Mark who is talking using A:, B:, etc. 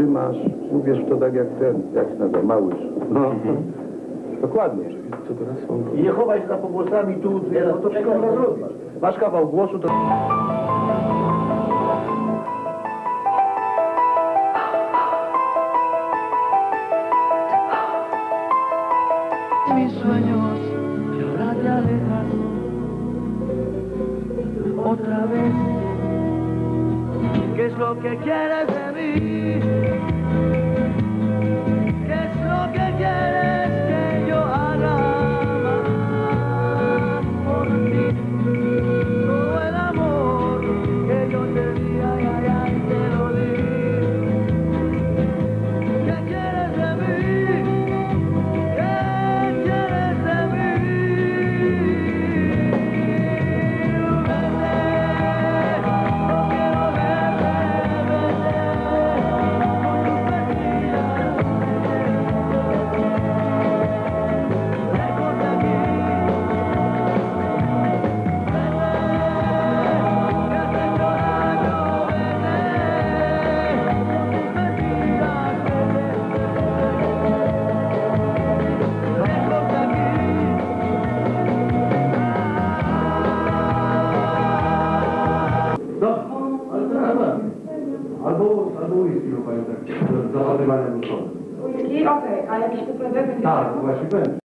A: trzymasz, uwierz w to tak jak ten, jak się nazywa, małysz. No, dokładnie.
B: Co teraz są?
A: I nie chowaj się za pogłosami tu, tu jest, to szkoda zrobić. Masz kawał głosu, to...
C: mis sueños ahora te alejas otra vez. ¿Qué es lo que quieres de mí?
B: Albo, albo whisky, no pamiętam, do załadowania duszone.
D: Whisky? Okej, a jakiś poprawiony?
B: Tak, właśnie będzie.